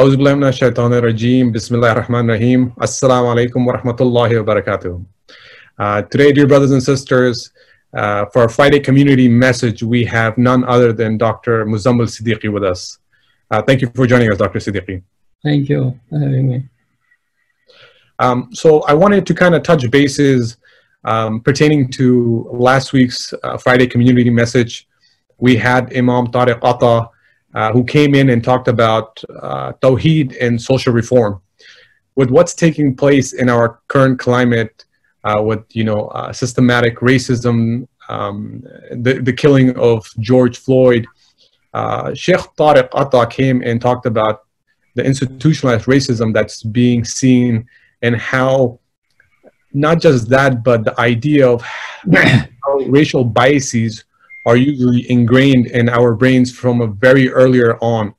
أعوذ بالله من الشيطان الرجيم بسم الله الرحمن الرحيم السلام عليكم ورحمة الله وبركاته uh, Today dear brothers and sisters uh, for our Friday community message we have none other than Dr. Muzammil Siddiqi with us. Uh, thank you for joining us Dr. Siddiqi. Thank you for having me. Um, so I wanted to kind of touch bases um, pertaining to last week's uh, Friday community message. We had Imam Tariq Atta uh, who came in and talked about uh, Tawheed and social reform. With what's taking place in our current climate, uh, with you know uh, systematic racism, um, the, the killing of George Floyd, uh, Sheikh Tariq Atta came and talked about the institutionalized racism that's being seen and how not just that, but the idea of racial biases are usually ingrained in our brains from a very earlier on.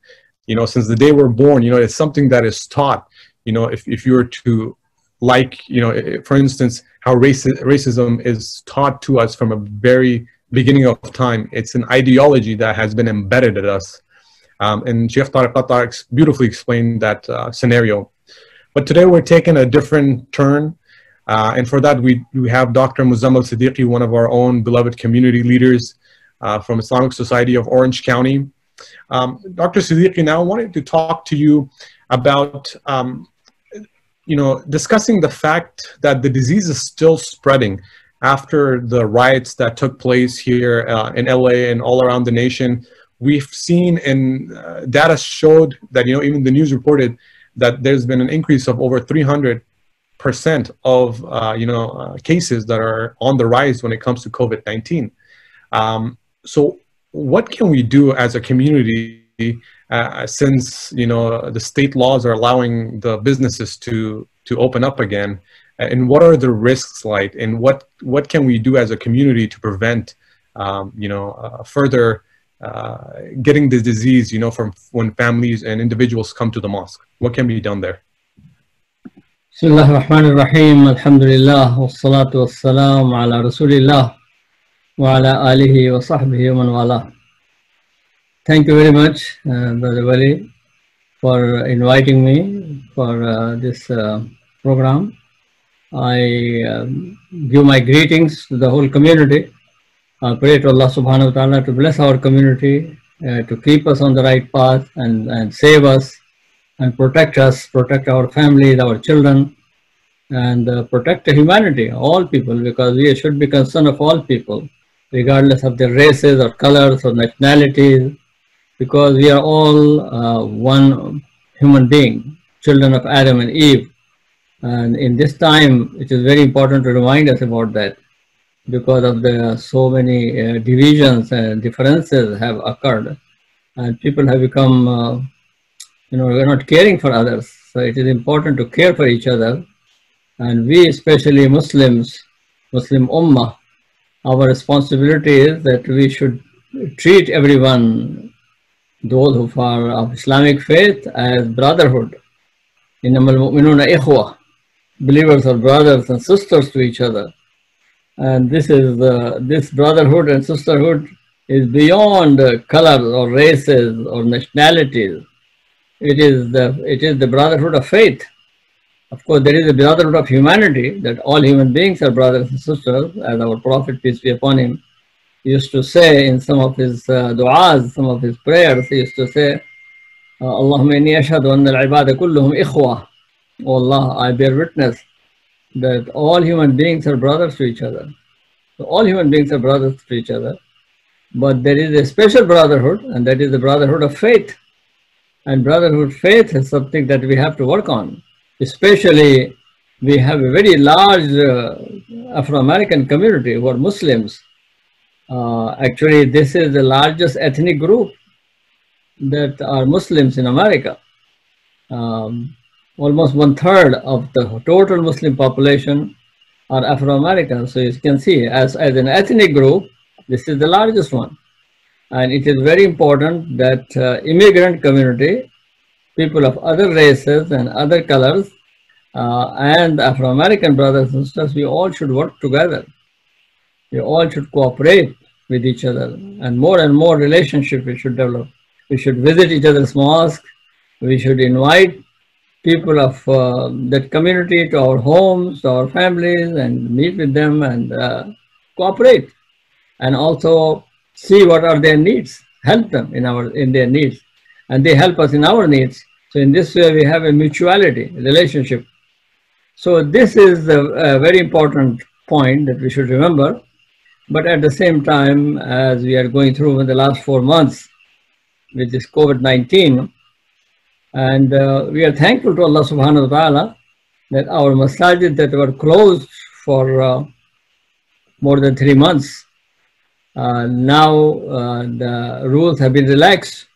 You know, since the day we're born, you know, it's something that is taught. You know, if, if you were to like, you know, for instance, how raci- racism is taught to us from a very beginning of time. It's an ideology that has been embedded in us. Um, and Sheikh Tariq beautifully explained that uh, scenario. But today we're taking a different turn. Uh, and for that, we, we have Dr. Muzammil Siddiqi, one of our own beloved community leaders from Islamic Society of Orange County. Um, Dr. Siddiqi, now I wanted to talk to you about, um, you know, discussing the fact that the disease is still spreading after the riots that took place here uh, in LA and all around the nation. We've seen and uh, data showed that, you know, even the news reported that there's been an increase of over 300 percent of uh, you know uh, cases that are on the rise when it comes to COVID-19. Um, so, what can we do as a community uh, since you know the state laws are allowing the businesses to to open up again? And what are the risks like? And what what can we do as a community to prevent um, you know further uh, getting the disease, you know, from when families and individuals come to the mosque? What can be done there? بسم الله الرحمن الرحيم الحمد لله والصلاة والسلام على رسول الله وعلى آله وصحبه ومن والاه Thank you very much, uh, Brother Wali, for inviting me for uh, this uh, program. I um, give my greetings to the whole community. I pray to Allah subhanahu wa ta'ala to bless our community, uh, to keep us on the right path and, and save us and protect us, protect our families, our children, and uh, protect humanity, all people, because we should be concerned of all people, regardless of their races or colors or nationalities, because we are all uh, one human being, children of Adam and Eve. And in this time, it is very important to remind us about that, because of the so many uh, divisions and differences have occurred, and people have become uh, you know, we're not caring for others. So it is important to care for each other. And we, especially Muslims, Muslim Ummah, our responsibility is that we should treat everyone, those who are of Islamic faith, as brotherhood. Innamal mu'minuna ikhwa. Believers are brothers and sisters to each other. And this is uh, this brotherhood and sisterhood is beyond uh, colors or races or nationalities it is the it is the brotherhood of faith. Of course, there is a brotherhood of humanity that all human beings are brothers and sisters, as our Prophet peace be upon him used to say in some of his uh, du'as, some of his prayers. He used to say, "Allahumma inni ashhadu anna al-ibada kulluhum ikhwa." Oh Allah, I bear witness that all human beings are brothers to each other. So all human beings are brothers to each other, but there is a special brotherhood, and that is the brotherhood of faith. And brotherhood faith is something that we have to work on. Especially, we have a very large uh, Afro-American community who are Muslims. Uh, actually, this is the largest ethnic group that are Muslims in America. Um, almost one third of the total Muslim population are Afro-American. So you can see, as, as an ethnic group, this is the largest one. And it is very important that uh, immigrant community, people of other races and other colors, uh, and Afro-American brothers and sisters, we all should work together. We all should cooperate with each other and more and more relationship we should develop. We should visit each other's mosque we should invite people of uh, that community to our homes, to our families, and meet with them and uh, cooperate, and also see what are their needs, help them in our in their needs, and they help us in our needs. So in this way, we have a mutuality relationship. So this is a, a very important point that we should remember. But at the same time, as we are going through in the last four months with this COVID-19, and uh, we are thankful to Allah subhanahu wa ta'ala that our masajid that were closed for uh, more than three months, uh, now uh, the rules have been relaxed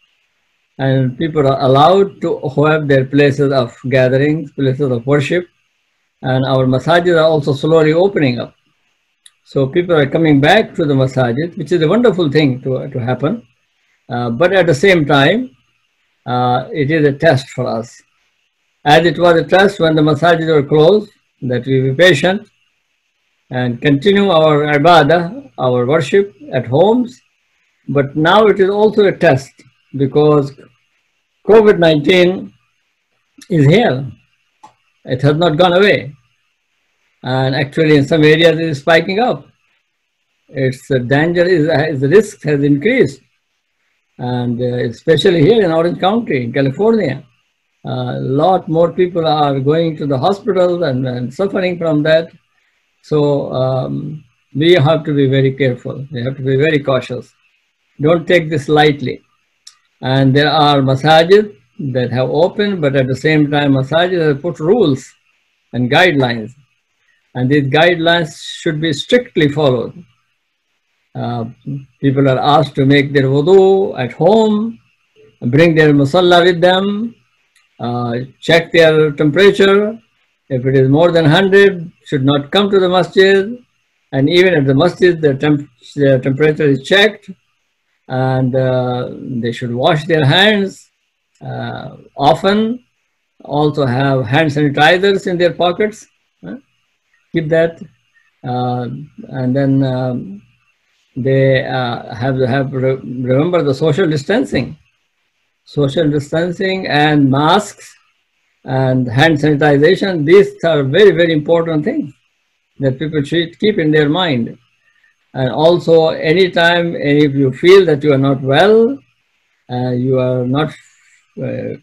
and people are allowed to have their places of gatherings, places of worship, and our masajid are also slowly opening up. So people are coming back to the masajid, which is a wonderful thing to, to happen. Uh, but at the same time, uh, it is a test for us. As it was a test when the masajid were closed, that we be patient and continue our ibadah, our worship at homes. But now it is also a test because COVID-19 is here. It has not gone away. And actually in some areas it is spiking up. Its danger is, its risk has increased. And uh, especially here in Orange County, in California, a lot more people are going to the hospital and, and suffering from that. So um, we have to be very careful. We have to be very cautious. Don't take this lightly. And there are masajid that have opened, but at the same time, masajid have put rules and guidelines. And these guidelines should be strictly followed. Uh, people are asked to make their wudu at home, bring their musalla with them, uh, check their temperature. If it is more than 100, should not come to the masjid. And even at the masjid, the, temp the temperature is checked and uh, they should wash their hands uh, often. Also have hand sanitizers in their pockets keep that. Uh, and then um, they uh, have to have re remember the social distancing. Social distancing and masks and hand sanitization these are very very important things that people should keep in their mind and also, anytime and if you feel that you are not well, uh, you are not uh,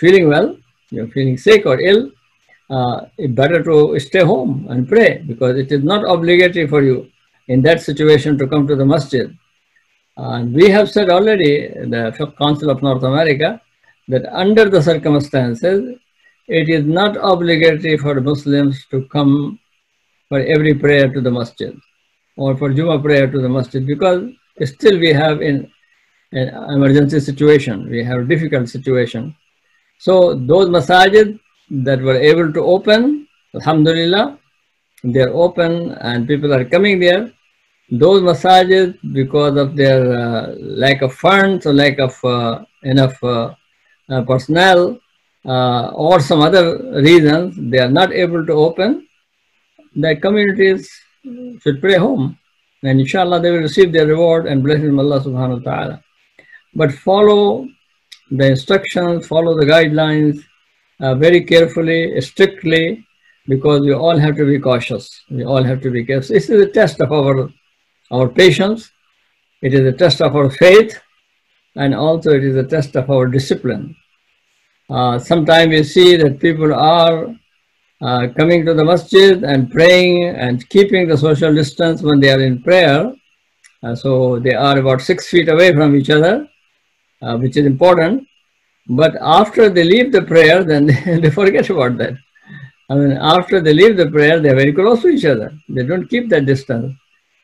feeling well, you're feeling sick or ill, uh, it's better to stay home and pray because it is not obligatory for you in that situation to come to the masjid. And we have said already, in the Council of North America, that under the circumstances, it is not obligatory for Muslims to come for every prayer to the masjid or for Juma prayer to the masjid because still we have in an emergency situation, we have difficult situation. So those masajid that were able to open, Alhamdulillah, they're open and people are coming there. Those masajid, because of their uh, lack of funds or lack of uh, enough uh, uh personnel uh, or some other reasons, they are not able to open. The communities should pray home. And inshallah, they will receive their reward and blessings from Allah subhanahu wa ta'ala. But follow the instructions, follow the guidelines uh, very carefully, strictly, because we all have to be cautious. We all have to be careful. This is a test of our, our patience. It is a test of our faith. And also it is a test of our discipline. Uh, sometimes we see that people are uh, coming to the masjid and praying and keeping the social distance when they are in prayer. Uh, so they are about six feet away from each other, uh, which is important. But after they leave the prayer, then they, they forget about that. I mean, after they leave the prayer, they are very close to each other. They don't keep that distance.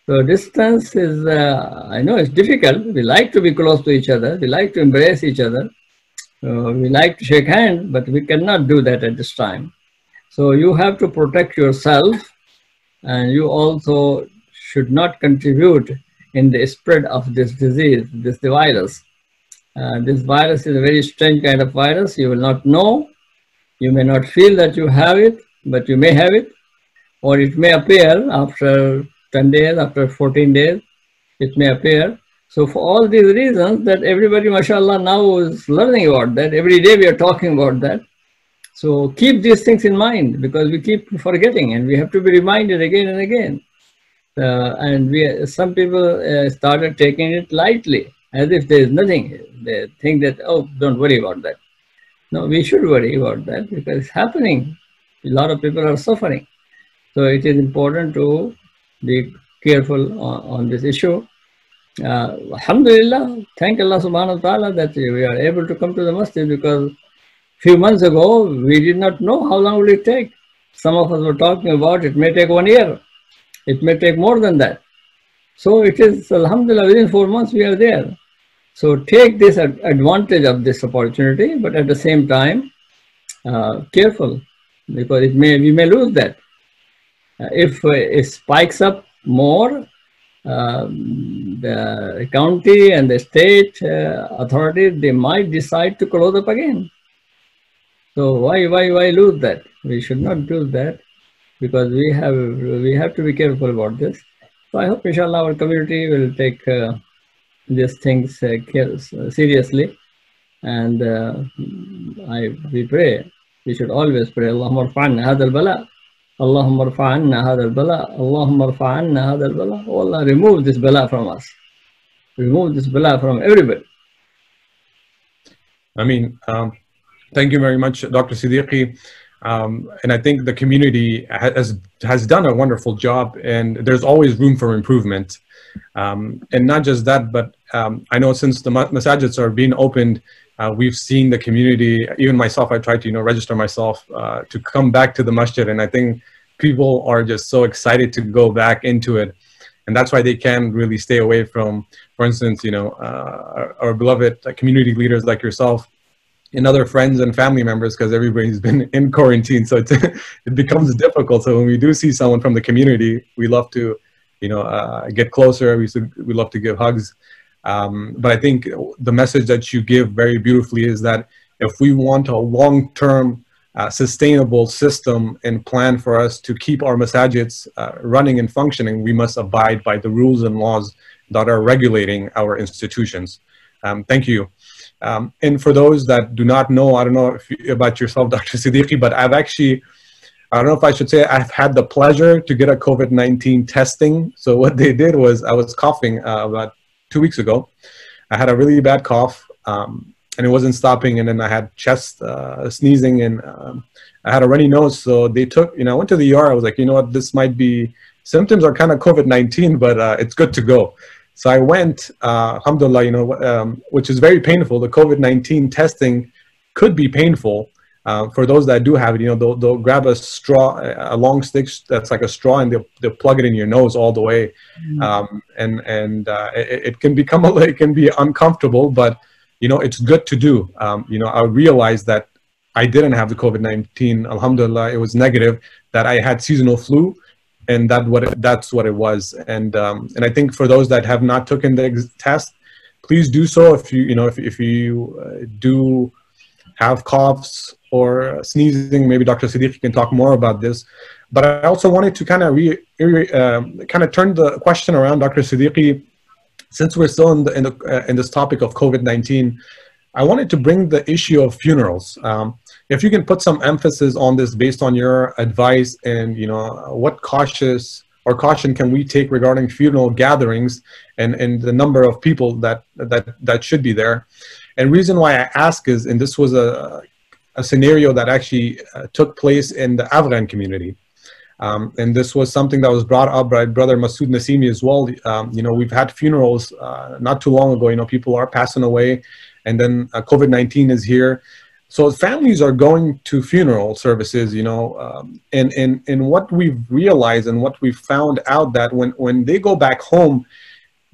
So distance is, uh, I know it's difficult. We like to be close to each other. We like to embrace each other. Uh, we like to shake hands, but we cannot do that at this time. So you have to protect yourself and you also should not contribute in the spread of this disease, this virus. Uh, this virus is a very strange kind of virus. You will not know. You may not feel that you have it, but you may have it. Or it may appear after 10 days, after 14 days, it may appear. So for all these reasons that everybody, mashallah, now is learning about that. Every day we are talking about that. So keep these things in mind because we keep forgetting and we have to be reminded again and again. Uh, and we, some people uh, started taking it lightly as if there is nothing. They think that, oh, don't worry about that. No, we should worry about that because it's happening. A lot of people are suffering. So it is important to be careful on, on this issue uh, Alhamdulillah, thank Allah subhanahu wa ta'ala that we are able to come to the masjid because few months ago we did not know how long will it take. Some of us were talking about it may take one year, it may take more than that. So it is Alhamdulillah within four months we are there. So take this advantage of this opportunity, but at the same time, uh, careful because it may we may lose that. Uh, if uh, it spikes up more, um, the county and the state uh, authorities, they might decide to close up again. So why, why, why lose that? We should not lose that because we have, we have to be careful about this. So I hope inshallah our community will take uh, these things uh, seriously. And uh, I, we pray, we should always pray, Allahumma rfa'anna hadal bala. Allahumma rfa'anna hadal bala. Allahumma rfa'anna hadal bala. Oh Allah, remove this bala from us. Remove this bala from everybody. I mean, um, thank you very much Dr. Siddiqi um, and I think the community has has done a wonderful job and there's always room for improvement um, and not just that but um, I know since the masajids are being opened uh, we've seen the community, even myself, I tried to, you know, register myself uh, to come back to the masjid. And I think people are just so excited to go back into it. And that's why they can really stay away from, for instance, you know, uh, our, our, beloved community leaders like yourself and other friends and family members because everybody's been in quarantine. So it becomes difficult. So when we do see someone from the community, we love to, you know, uh, get closer. We, we love to give hugs. Um, but I think the message that you give very beautifully is that if we want a long-term uh, sustainable system and plan for us to keep our masajids uh, running and functioning, we must abide by the rules and laws that are regulating our institutions. Um, thank you. Um, and for those that do not know, I don't know you, about yourself, Dr. Siddiqi, but I've actually, I don't know if I should say I've had the pleasure to get a COVID-19 testing. So what they did was I was coughing uh, about two weeks ago. I had a really bad cough, um, and it wasn't stopping. And then I had chest uh, sneezing, and um, I had a runny nose. So they took, you know, I went to the ER. I was like, you know what, this might be symptoms are kind of COVID nineteen, but uh, it's good to go. So I went, uh, alhamdulillah, you know, um, which is very painful. The COVID nineteen testing could be painful. Uh, for those that do have it, you know, they'll, they'll grab a straw, a long stick that's like a straw, and they'll, they'll plug it in your nose all the way, mm. um, and and uh, it, it, can become a, it can be uncomfortable, but you know, it's good to do. Um, you know, I realized that I didn't have the COVID nineteen. Alhamdulillah, it was negative. That I had seasonal flu, and that what it, that's what it was. And um, and I think for those that have not taken the test, please do so. If you you know if if you uh, do have coughs or sneezing. Maybe Dr. Siddiq can talk more about this. But I also wanted to kind of re, uh, kind of turn the question around, Dr. Siddiqi, since we're still in, the, in, the, uh, in this topic of COVID-19, I wanted to bring the issue of funerals. Um, if you can put some emphasis on this based on your advice and, you know, what cautious or caution can we take regarding funeral gatherings and, and the number of people that, that, that should be there. And reason why I ask is, and this was a a scenario that actually uh, took place in the Afghan community. Um, and this was something that was brought up by brother Masood Nasimi as well. Um, you know, we've had funerals uh, not too long ago, you know, people are passing away and then uh, COVID-19 is here. So families are going to funeral services, you know, um, and, and, and what we've realized and what we've found out that when, when they go back home,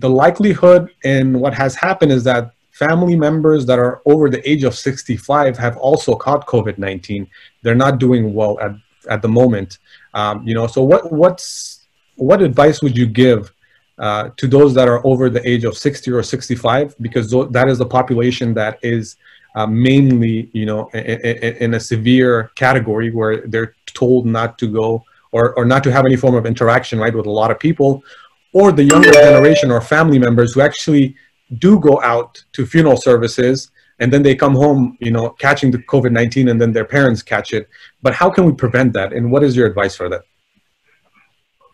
the likelihood and what has happened is that family members that are over the age of 65 have also caught COVID-19. They're not doing well at, at the moment. Um, you know, so what, what's, what advice would you give uh, to those that are over the age of 60 or 65? Because that is the population that is uh, mainly, you know, in, in, a severe category where they're told not to go or, or not to have any form of interaction, right, with a lot of people, or the younger generation or family members who actually do go out to funeral services and then they come home, you know, catching the COVID 19 and then their parents catch it. But how can we prevent that? And what is your advice for that?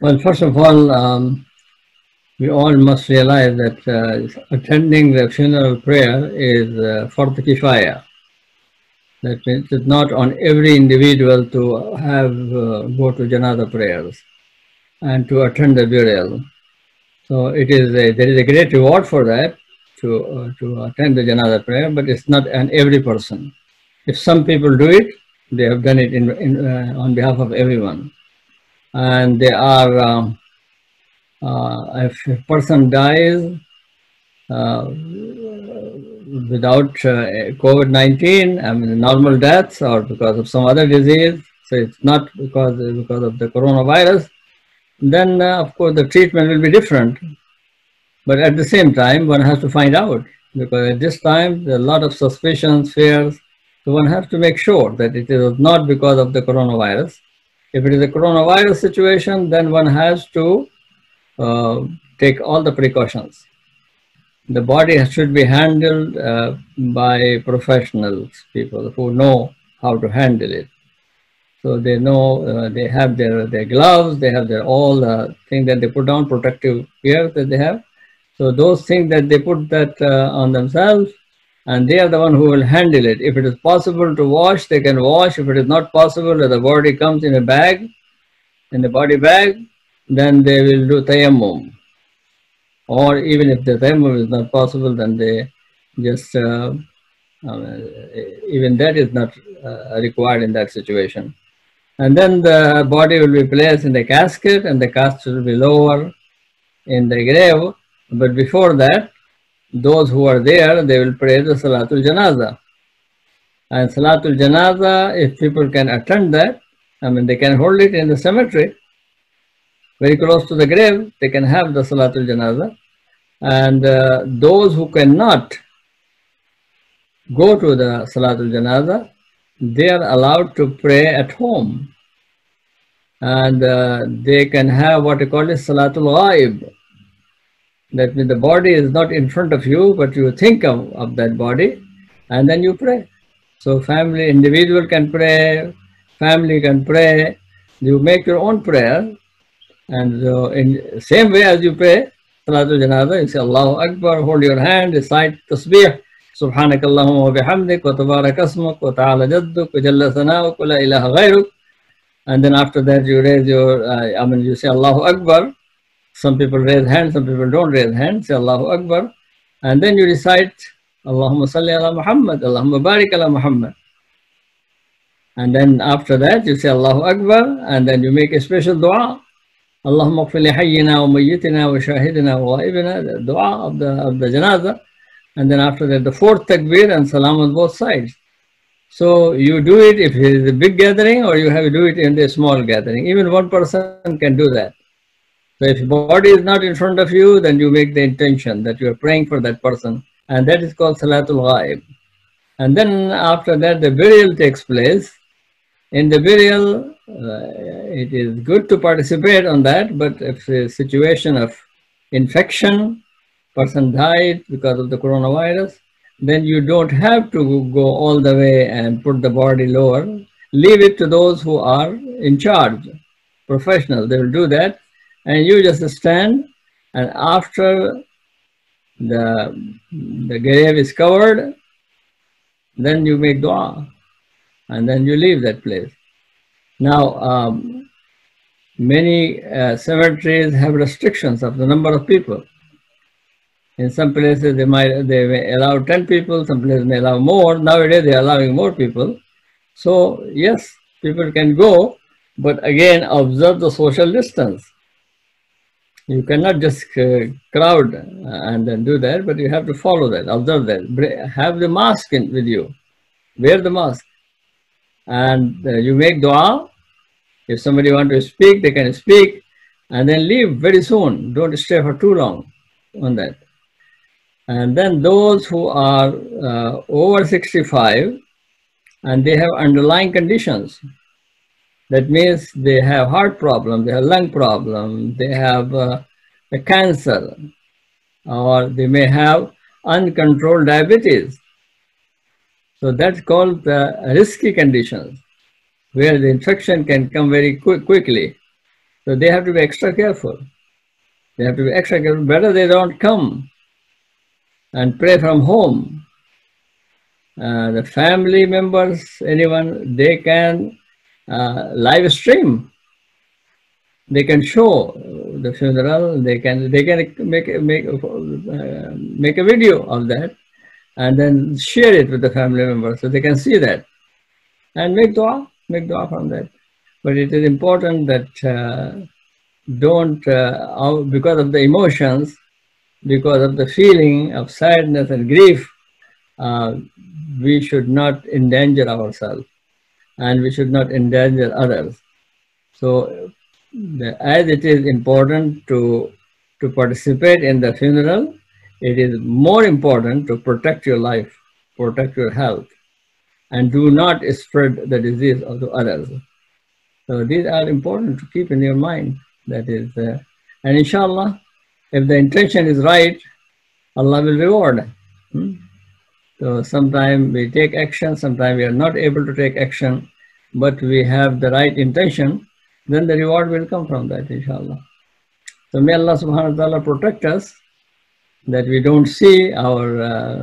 Well, first of all, um, we all must realize that uh, attending the funeral prayer is uh, for the kifaya. That means it's not on every individual to have uh, go to janaza prayers and to attend the burial. So it is a, there is a great reward for that to uh, to attend the janaza prayer, but it's not an every person. If some people do it, they have done it in, in uh, on behalf of everyone, and they are. Um, if a person dies uh, without uh, COVID-19, I mean normal deaths or because of some other disease, so it's not because because of the coronavirus, then uh, of course the treatment will be different. But at the same time, one has to find out because at this time there are a lot of suspicions, fears. So one has to make sure that it is not because of the coronavirus. If it is a coronavirus situation, then one has to uh, take all the precautions. The body should be handled uh, by professionals, people who know how to handle it. So they know uh, they have their, their gloves, they have their all the things that they put on, protective gear that they have. So those things that they put that uh, on themselves, and they are the one who will handle it. If it is possible to wash, they can wash. If it is not possible, the body comes in a bag, in the body bag, then they will do tayammum. Or even if the tayammum is not possible, then they just, uh, even that is not uh, required in that situation. And then the body will be placed in the casket and the casket will be lower in the grave. But before that, those who are there, they will pray the Salatul Janaza. And Salatul Janaza, if people can attend that, I mean, they can hold it in the cemetery, very close to the grave, they can have the Salatul Janaza. And uh, those who cannot go to the Salatul Janaza, they are allowed to pray at home. And uh, they can have what you call is Salatul Ghaib. That means the body is not in front of you, but you think of, of that body and then you pray. So family, individual can pray, family can pray. You make your own prayer. And uh, in same way as you pray, Salatul Janaza, you say Allahu Akbar, hold your hand, recite tasbih. سبحانك اللهم وبحمدك وتبارك اسمك وتعالى جدك وجل ثناؤك ولا إله غيرك and then after that you raise your uh, I mean you say Allahu Akbar some people raise hands some people don't raise hands say Allahu Akbar and then you recite Allahumma salli ala Muhammad Allahumma barik ala Muhammad and then after that you say Allahu Akbar and then you make a special dua Wa mayyitina wa shahidina wa ghaibina the dua of the, of the janazah and then after that the fourth takbir and salam on both sides. So you do it if it is a big gathering or you have to do it in a small gathering. Even one person can do that. So if body is not in front of you, then you make the intention that you are praying for that person. And that is called Salatul Ghaib. And then after that, the burial takes place. In the burial, Uh, it is good to participate on that, but if a situation of infection person died because of the coronavirus, then you don't have to go all the way and put the body lower. Leave it to those who are in charge, professionals. They will do that. And you just stand and after the, the grave is covered, then you make dua and then you leave that place. Now, um, many uh, cemeteries have restrictions of the number of people. In some places they might they may allow 10 people, some places may allow more. Nowadays they're allowing more people. So yes, people can go, but again observe the social distance. You cannot just uh, crowd and then do that, but you have to follow that, observe that. Have the mask in, with you, wear the mask. And uh, you make dua. If somebody want to speak, they can speak and then leave very soon. Don't stay for too long on that. And then those who are uh, over 65 and they have underlying conditions. That means they have heart problem, they have lung problem, they have uh, a cancer, or they may have uncontrolled diabetes. So that's called the risky conditions where the infection can come very quick, quickly. So they have to be extra careful. They have to be extra careful. Better they don't come and pray from home. Uh, the family members, anyone, they can uh, live stream. They can show the funeral. They can they can make make uh, make a video of that, and then share it with the family members so they can see that, and make dua make dua from that. But it is important that uh, don't uh, because of the emotions, because of the feeling of sadness and grief, uh, we should not endanger ourselves and we should not endanger others. So the, as it is important to, to participate in the funeral, it is more important to protect your life, protect your health, and do not spread the disease the others. So these are important to keep in your mind. That is, uh, and inshallah, if the intention is right, Allah will reward. Hmm? So sometimes we take action, sometimes we are not able to take action, but we have the right intention, then the reward will come from that, inshallah. So may Allah subhanahu wa ta'ala protect us that we don't see our uh,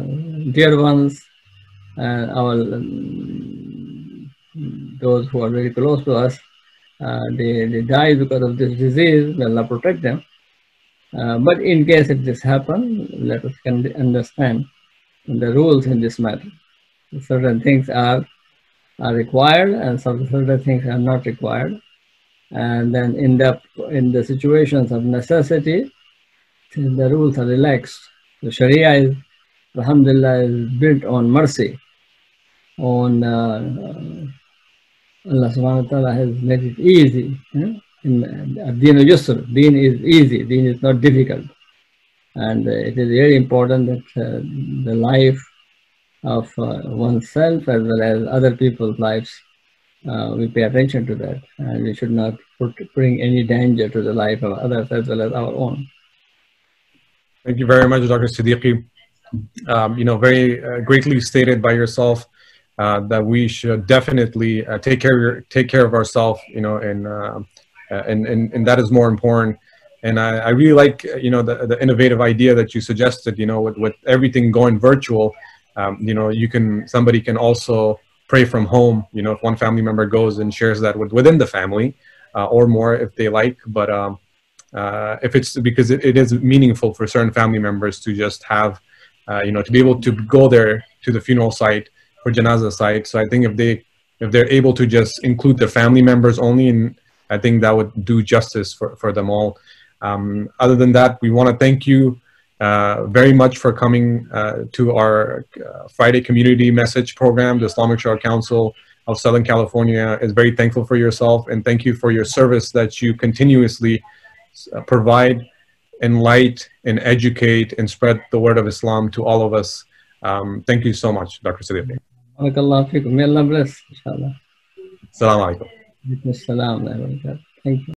dear ones and our um, those who are very close to us, uh, they, they die because of this disease, may Allah protect them. Uh, but in case if this happens, let us understand the rules in this matter. Certain things are, are required and some certain things are not required. And then in the, in the situations of necessity, the rules are relaxed. The Sharia is, Alhamdulillah, is built on mercy, on uh, Allah subhanahu wa ta'ala has made it easy. Eh? In Deen Yusr, Deen is easy, Deen is not difficult. And uh, it is very important that uh, the life of uh, oneself as well as other people's lives, uh, we pay attention to that. And we should not put, bring any danger to the life of others as well as our own. Thank you very much, Dr. Siddiqi. Um, you know, very uh, greatly stated by yourself uh, that we should definitely uh, take care of take care of ourselves. You know, and, uh, and and and that is more important. And I, I really like you know the, the innovative idea that you suggested. You know, with with everything going virtual, um, you know, you can somebody can also pray from home. You know, if one family member goes and shares that with within the family, uh, or more if they like. But um, uh, if it's because it, it is meaningful for certain family members to just have, uh, you know, to be able to go there to the funeral site for janaza site. So I think if they if they're able to just include the family members only, and I think that would do justice for for them all. Um, other than that, we want to thank you uh, very much for coming uh, to our uh, Friday community message program. The Islamic Shura Council of Southern California is very thankful for yourself and thank you for your service that you continuously uh, provide, enlighten, and educate and spread the word of Islam to all of us. Um, thank you so much, Dr. Siddiqi. May Allah bless, inshallah. Assalamu alaikum. Thank you.